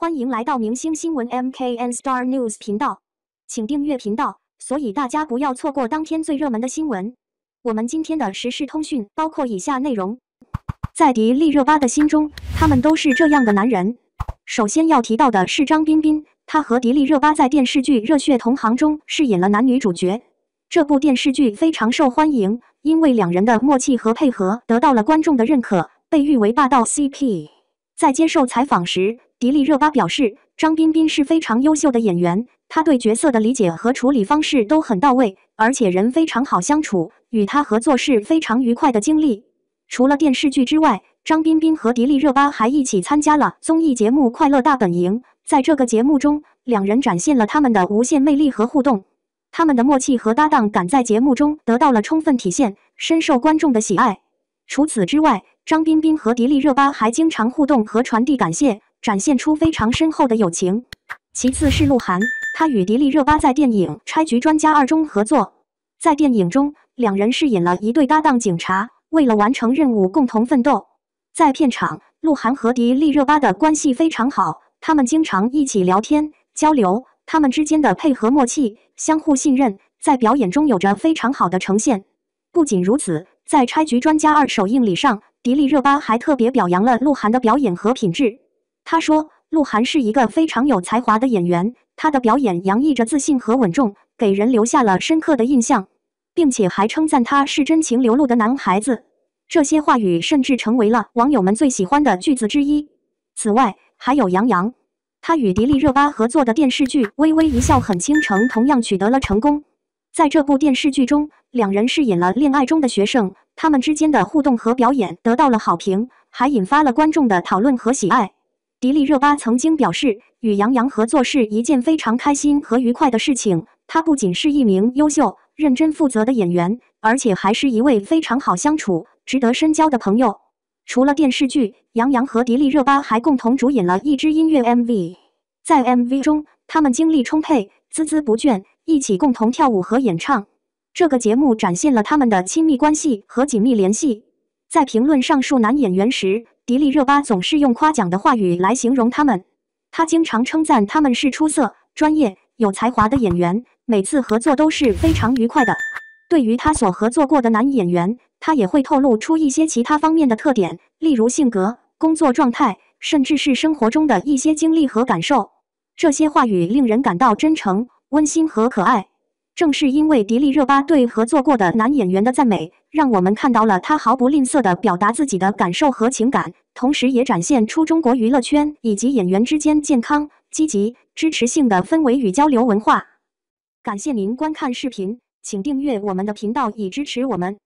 欢迎来到明星新闻 MKN Star News 频道，请订阅频道，所以大家不要错过当天最热门的新闻。我们今天的时事通讯包括以下内容：在迪丽热巴的心中，他们都是这样的男人。首先要提到的是张彬彬，他和迪丽热巴在电视剧《热血同行》中饰演了男女主角。这部电视剧非常受欢迎，因为两人的默契和配合得到了观众的认可，被誉为霸道 CP。在接受采访时，迪丽热巴表示，张彬彬是非常优秀的演员，他对角色的理解和处理方式都很到位，而且人非常好相处，与他合作是非常愉快的经历。除了电视剧之外，张彬彬和迪丽热巴还一起参加了综艺节目《快乐大本营》。在这个节目中，两人展现了他们的无限魅力和互动。他们的默契和搭档感在节目中得到了充分体现，深受观众的喜爱。除此之外，张彬彬和迪丽热巴还经常互动和传递感谢，展现出非常深厚的友情。其次是鹿晗，他与迪丽热巴在电影《拆局专家二》中合作，在电影中，两人饰演了一对搭档警察，为了完成任务共同奋斗。在片场，鹿晗和迪丽热巴的关系非常好，他们经常一起聊天交流。他们之间的配合默契、相互信任，在表演中有着非常好的呈现。不仅如此，在《拆局专家二》首映礼上，迪丽热巴还特别表扬了鹿晗的表演和品质。他说：“鹿晗是一个非常有才华的演员，他的表演洋溢着自信和稳重，给人留下了深刻的印象，并且还称赞他是真情流露的男孩子。”这些话语甚至成为了网友们最喜欢的句子之一。此外，还有杨洋。他与迪丽热巴合作的电视剧《微微一笑很倾城》同样取得了成功。在这部电视剧中，两人饰演了恋爱中的学生，他们之间的互动和表演得到了好评，还引发了观众的讨论和喜爱。迪丽热巴曾经表示，与杨洋合作是一件非常开心和愉快的事情。他不仅是一名优秀、认真负责的演员，而且还是一位非常好相处、值得深交的朋友。除了电视剧，杨洋和迪丽热巴还共同主演了一支音乐 MV。在 MV 中，他们精力充沛、孜孜不倦，一起共同跳舞和演唱。这个节目展现了他们的亲密关系和紧密联系。在评论上述男演员时，迪丽热巴总是用夸奖的话语来形容他们。她经常称赞他们是出色、专业、有才华的演员，每次合作都是非常愉快的。对于他所合作过的男演员，他也会透露出一些其他方面的特点，例如性格、工作状态，甚至是生活中的一些经历和感受。这些话语令人感到真诚、温馨和可爱。正是因为迪丽热巴对合作过的男演员的赞美，让我们看到了她毫不吝啬地表达自己的感受和情感，同时也展现出中国娱乐圈以及演员之间健康、积极、支持性的氛围与交流文化。感谢您观看视频，请订阅我们的频道以支持我们。